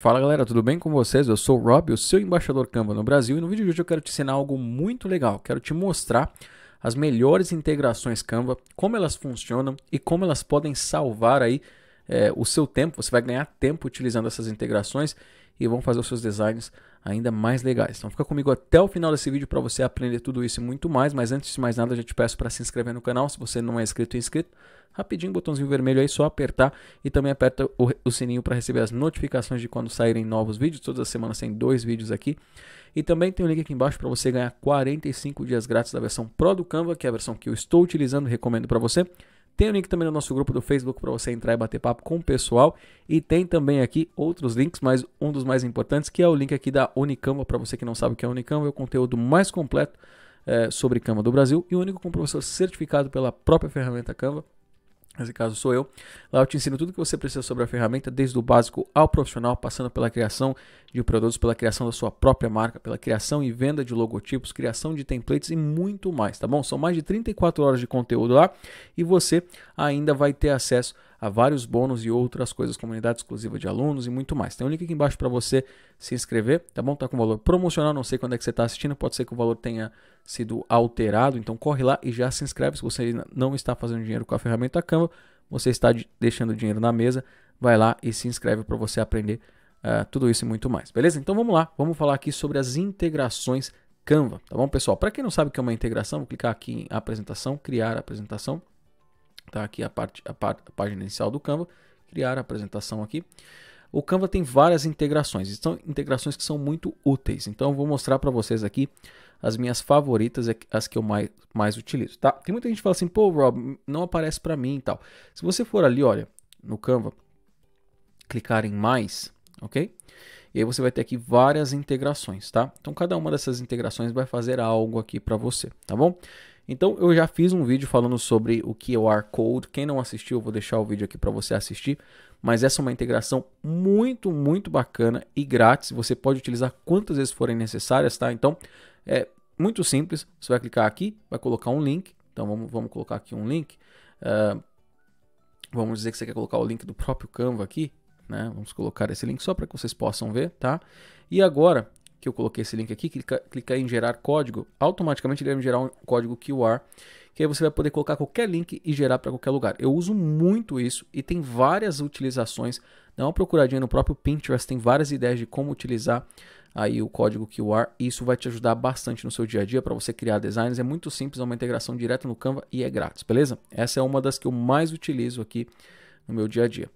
Fala galera, tudo bem com vocês? Eu sou o Rob, o seu embaixador Canva no Brasil, e no vídeo de hoje eu quero te ensinar algo muito legal. Quero te mostrar as melhores integrações Canva, como elas funcionam e como elas podem salvar aí é, o seu tempo. Você vai ganhar tempo utilizando essas integrações e vão fazer os seus designs ainda mais legais. Então fica comigo até o final desse vídeo para você aprender tudo isso e muito mais. Mas antes de mais nada, já te peço para se inscrever no canal. Se você não é inscrito, é inscrito rapidinho, botãozinho vermelho aí, só apertar e também aperta o, o sininho para receber as notificações de quando saírem novos vídeos. Todas as semanas tem dois vídeos aqui. E também tem um link aqui embaixo para você ganhar 45 dias grátis da versão Pro do Canva, que é a versão que eu estou utilizando recomendo para você. Tem o link também no nosso grupo do Facebook para você entrar e bater papo com o pessoal. E tem também aqui outros links, mas um dos mais importantes, que é o link aqui da Unicamva. Para você que não sabe o que é Unicamva, é o conteúdo mais completo é, sobre Canva do Brasil e o único com professor certificado pela própria ferramenta Canva. Nesse caso sou eu. Lá eu te ensino tudo que você precisa sobre a ferramenta, desde o básico ao profissional, passando pela criação de produtos, pela criação da sua própria marca, pela criação e venda de logotipos, criação de templates e muito mais, tá bom? São mais de 34 horas de conteúdo lá e você ainda vai ter acesso vários bônus e outras coisas, comunidade exclusiva de alunos e muito mais. Tem um link aqui embaixo para você se inscrever, tá bom? Tá com valor promocional, não sei quando é que você está assistindo, pode ser que o valor tenha sido alterado, então corre lá e já se inscreve se você não está fazendo dinheiro com a ferramenta Canva, você está deixando dinheiro na mesa, vai lá e se inscreve para você aprender uh, tudo isso e muito mais, beleza? Então vamos lá, vamos falar aqui sobre as integrações Canva, tá bom, pessoal? Para quem não sabe o que é uma integração, vou clicar aqui em apresentação, criar apresentação. Tá aqui a, parte, a, parte, a página inicial do Canva, criar a apresentação aqui. O Canva tem várias integrações, são integrações que são muito úteis. Então eu vou mostrar para vocês aqui as minhas favoritas, é as que eu mais, mais utilizo, tá? Tem muita gente que fala assim, pô, Rob, não aparece para mim e tal. Se você for ali, olha, no Canva, clicar em mais, ok? E aí você vai ter aqui várias integrações, tá? Então cada uma dessas integrações vai fazer algo aqui para você, tá bom? Então eu já fiz um vídeo falando sobre o QR Code. Quem não assistiu, eu vou deixar o vídeo aqui para você assistir. Mas essa é uma integração muito, muito bacana e grátis. Você pode utilizar quantas vezes forem necessárias, tá? Então é muito simples. Você vai clicar aqui, vai colocar um link. Então vamos, vamos colocar aqui um link. Uh, vamos dizer que você quer colocar o link do próprio Canva aqui. Né? Vamos colocar esse link só para que vocês possam ver, tá? E agora que eu coloquei esse link aqui, clica, clicar em gerar código, automaticamente ele vai gerar um código QR, que aí você vai poder colocar qualquer link e gerar para qualquer lugar. Eu uso muito isso e tem várias utilizações. Dá uma procuradinha no próprio Pinterest, tem várias ideias de como utilizar aí o código QR. E isso vai te ajudar bastante no seu dia a dia para você criar designs. É muito simples, é uma integração direta no Canva e é grátis, beleza? Essa é uma das que eu mais utilizo aqui no meu dia a dia.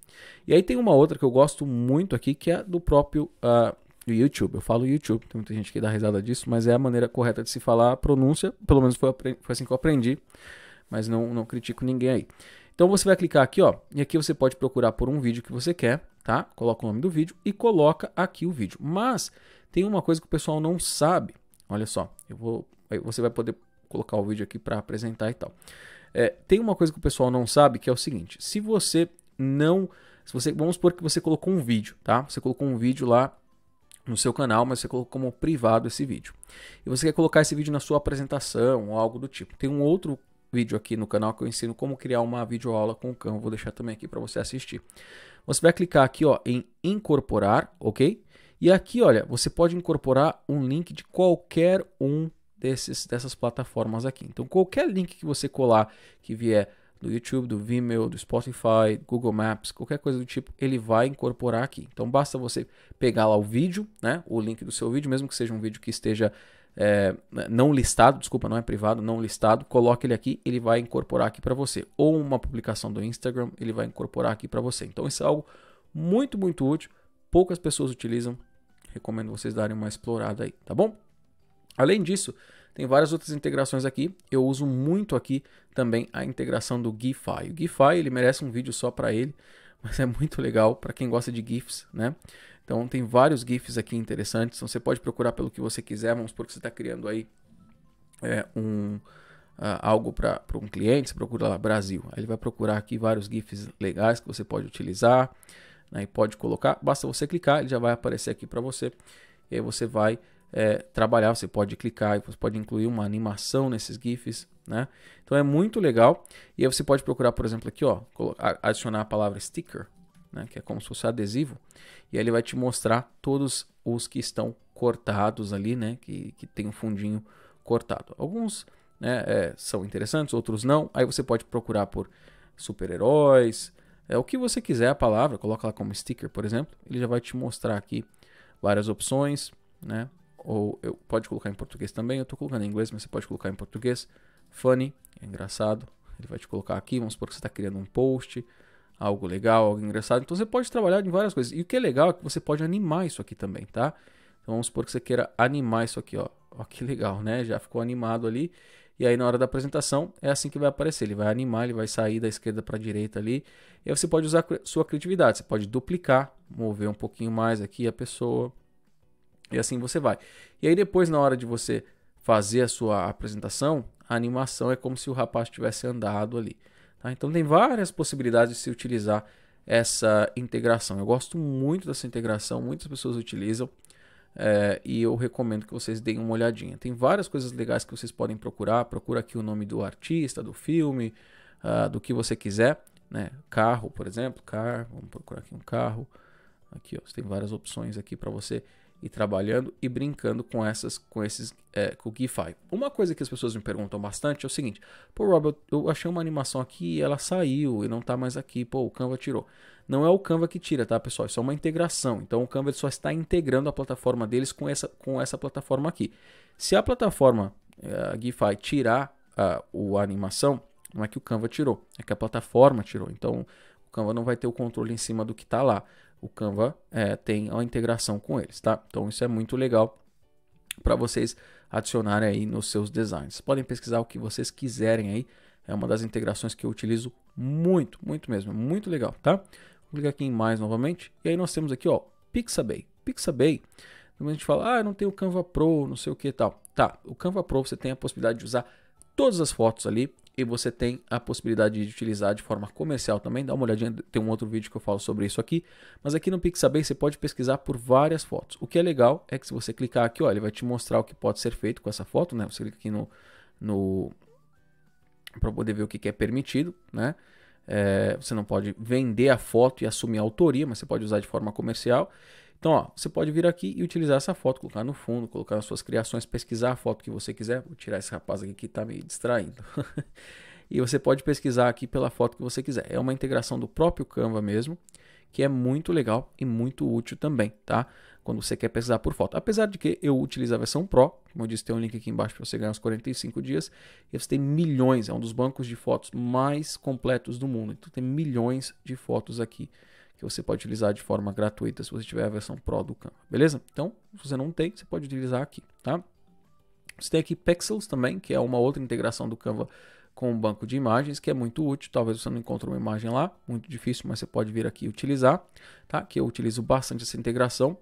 E aí tem uma outra que eu gosto muito aqui, que é do próprio uh, do YouTube. Eu falo YouTube, tem muita gente que dá risada disso, mas é a maneira correta de se falar a pronúncia. Pelo menos foi, foi assim que eu aprendi, mas não, não critico ninguém aí. Então você vai clicar aqui, ó, e aqui você pode procurar por um vídeo que você quer, tá? Coloca o nome do vídeo e coloca aqui o vídeo. Mas tem uma coisa que o pessoal não sabe. Olha só, eu vou, você vai poder colocar o vídeo aqui para apresentar e tal. É, tem uma coisa que o pessoal não sabe que é o seguinte: se você não, se você, vamos supor que você colocou um vídeo, tá? Você colocou um vídeo lá no seu canal, mas você colocou como privado esse vídeo. E você quer colocar esse vídeo na sua apresentação ou algo do tipo. Tem um outro vídeo aqui no canal que eu ensino como criar uma videoaula com o Canva. Vou deixar também aqui para você assistir. Você vai clicar aqui ó, em incorporar, ok? E aqui, olha, você pode incorporar um link de qualquer um desses, dessas plataformas aqui. Então, qualquer link que você colar que vier do YouTube, do Vimeo, do Spotify, Google Maps, qualquer coisa do tipo, ele vai incorporar aqui. Então basta você pegar lá o vídeo, né, o link do seu vídeo, mesmo que seja um vídeo que esteja é, não listado, desculpa, não é privado, não listado, coloque ele aqui, ele vai incorporar aqui para você. Ou uma publicação do Instagram, ele vai incorporar aqui para você. Então isso é algo muito, muito útil. Poucas pessoas utilizam. Recomendo vocês darem uma explorada aí, tá bom? Além disso, tem várias outras integrações aqui. Eu uso muito aqui também a integração do GIFI. O GIFI ele merece um vídeo só para ele, mas é muito legal para quem gosta de GIFs, né? Então tem vários GIFs aqui interessantes. Então você pode procurar pelo que você quiser. Vamos supor que você está criando aí é, um uh, algo para um cliente. Você procura lá Brasil. Aí ele vai procurar aqui vários GIFs legais que você pode utilizar né, e pode colocar. Basta você clicar, ele já vai aparecer aqui para você. E aí você vai é, trabalhar. Você pode clicar e você pode incluir uma animação nesses GIFs. Né? Então é muito legal. E aí você pode procurar, por exemplo, aqui, ó, adicionar a palavra sticker. né, que é como se fosse adesivo, e aí ele vai te mostrar todos os que estão cortados ali, né, que, que tem um fundinho cortado. Alguns né, é, são interessantes, outros não. Aí você pode procurar por super-heróis, é o que você quiser a palavra, coloca lá como sticker, por exemplo, ele já vai te mostrar aqui várias opções, né? Ou eu pode colocar em português também, eu estou colocando em inglês, mas você pode colocar em português. Funny, é engraçado. Ele vai te colocar aqui, vamos supor que você está criando um post, algo legal, algo engraçado. Então você pode trabalhar em várias coisas. E o que é legal é que você pode animar isso aqui também, tá? Então vamos supor que você queira animar isso aqui, ó. Ó que legal, né? Já ficou animado ali. E aí na hora da apresentação é assim que vai aparecer. Ele vai animar, ele vai sair da esquerda para a direita ali. E aí você pode usar sua criatividade. Você pode duplicar, mover um pouquinho mais aqui a pessoa. E assim você vai. E aí depois na hora de você fazer a sua apresentação, a animação é como se o rapaz tivesse andado ali. Tá? Então tem várias possibilidades de se utilizar essa integração. Eu gosto muito dessa integração, muitas pessoas utilizam. É, e eu recomendo que vocês deem uma olhadinha. Tem várias coisas legais que vocês podem procurar. Procura aqui o nome do artista, do filme, uh, do que você quiser. Né? Carro, por exemplo, car. Vamos procurar aqui um carro. Aqui, ó, tem várias opções aqui para você ir trabalhando e brincando com essas, com esses, é, com o GIFI. Uma coisa que as pessoas me perguntam bastante é o seguinte: Pô, Robert, eu achei uma animação aqui e ela saiu e não está mais aqui. Pô, o Canva tirou. Não é o Canva que tira, tá, pessoal? Isso é uma integração. Então o Canva só está integrando a plataforma deles com essa, com essa plataforma aqui. Se a plataforma a GIFI tirar a, o, animação, não é que o Canva tirou, é que a plataforma tirou. Então o Canva não vai ter o controle em cima do que está lá. O Canva é, tem a integração com eles, tá? Então isso é muito legal para vocês adicionarem aí nos seus designs. Podem pesquisar o que vocês quiserem aí. É uma das integrações que eu utilizo muito, muito mesmo. Muito legal, tá? Vou clicar aqui em mais novamente. E aí nós temos aqui, ó, Pixabay. Pixabay, a gente fala, ah, não tem o Canva Pro, não sei o que e tal. Tá, o Canva Pro você tem a possibilidade de usar todas as fotos ali e você tem a possibilidade de utilizar de forma comercial também. Dá uma olhadinha, tem um outro vídeo que eu falo sobre isso aqui. Mas aqui no Pixabay você pode pesquisar por várias fotos. O que é legal é que se você clicar aqui, ó, ele vai te mostrar o que pode ser feito com essa foto, né? Você clica aqui no, no para poder ver o que é permitido, né? É, você não pode vender a foto e assumir a autoria, mas você pode usar de forma comercial. Então, ó, você pode vir aqui e utilizar essa foto, colocar no fundo, colocar nas suas criações, pesquisar a foto que você quiser. Vou tirar esse rapaz aqui que está me distraindo. e você pode pesquisar aqui pela foto que você quiser. É uma integração do próprio Canva mesmo, que é muito legal e muito útil também, tá? quando você quer pesquisar por foto. Apesar de que eu utilizo a versão Pro, como eu disse, tem um link aqui embaixo para você ganhar uns 45 dias, e você tem milhões, é um dos bancos de fotos mais completos do mundo. Então tem milhões de fotos aqui que você pode utilizar de forma gratuita se você tiver a versão Pro do Canva, beleza? Então, se você não tem, você pode utilizar aqui, tá? Você tem aqui Pexels também, que é uma outra integração do Canva com um banco de imagens, que é muito útil. Talvez você não encontre uma imagem lá, muito difícil, mas você pode vir aqui utilizar, tá? Que eu utilizo bastante essa integração.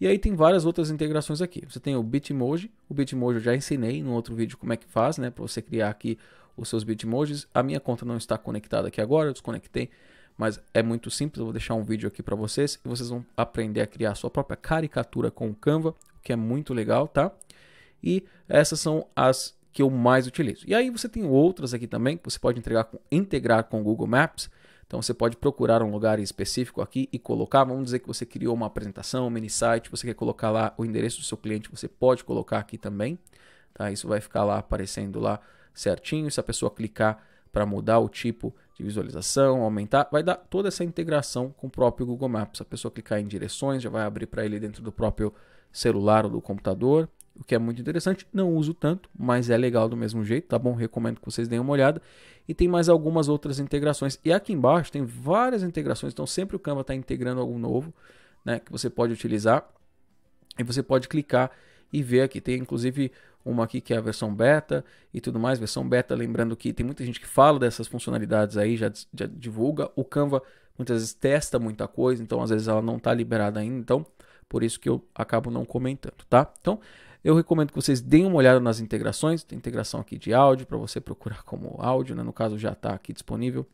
E aí tem várias outras integrações aqui. Você tem o Bitmoji, o Bitmoji eu já ensinei no outro vídeo como é que faz, né, para você criar aqui os seus Bitmojis. A minha conta não está conectada aqui agora, eu desconectei, mas é muito simples. Eu vou deixar um vídeo aqui para vocês e vocês vão aprender a criar a sua própria caricatura com o Canva, que é muito legal, tá? E essas são as que eu mais utilizo. E aí você tem outras aqui também que você pode integrar com, integrar com o Google Maps. Então você pode procurar um lugar específico aqui e colocar. Vamos dizer que você criou uma apresentação, um mini site, você quer colocar lá o endereço do seu cliente, você pode colocar aqui também. Tá? Isso vai ficar lá aparecendo lá certinho. Se a pessoa clicar para mudar o tipo de visualização, aumentar, vai dar toda essa integração com o próprio Google Maps. A pessoa clicar em direções, já vai abrir para ele dentro do próprio celular ou do computador o que é muito interessante. Não uso tanto, mas é legal do mesmo jeito, tá bom? Recomendo que vocês deem uma olhada. E tem mais algumas outras integrações. E aqui embaixo tem várias integrações, então sempre o Canva está integrando algo novo, né? Que você pode utilizar. E você pode clicar e ver aqui. Tem inclusive uma aqui que é a versão beta e tudo mais. Versão beta, lembrando que tem muita gente que fala dessas funcionalidades aí, já, já divulga. O Canva muitas vezes testa muita coisa, então às vezes ela não está liberada ainda. Então, por isso que eu acabo não comentando, tá? Então, eu recomendo que vocês deem uma olhada nas integrações. Tem integração aqui de áudio para você procurar como áudio, né? no caso já está aqui disponível.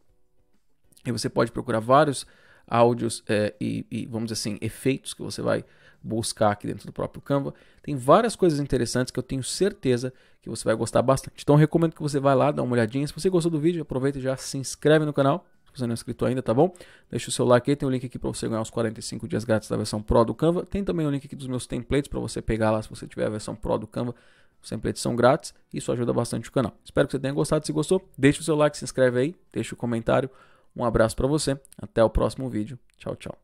E você pode procurar vários áudios é, e, e, vamos dizer assim, efeitos que você vai buscar aqui dentro do próprio Canva. Tem várias coisas interessantes que eu tenho certeza que você vai gostar bastante. Então recomendo que você vá lá, dá uma olhadinha. Se você gostou do vídeo, aproveita e já se inscreve no canal. se você não é inscrito ainda, tá bom? Deixa o seu like aí, tem o um link aqui para você ganhar os 45 dias grátis da versão Pro do Canva. Tem também o um link aqui dos meus templates para você pegar lá se você tiver a versão Pro do Canva. Os templates são grátis, isso ajuda bastante o canal. Espero que você tenha gostado. Se gostou, deixa o seu like, se inscreve aí, deixa o comentário. Um abraço para você, até o próximo vídeo. Tchau, tchau.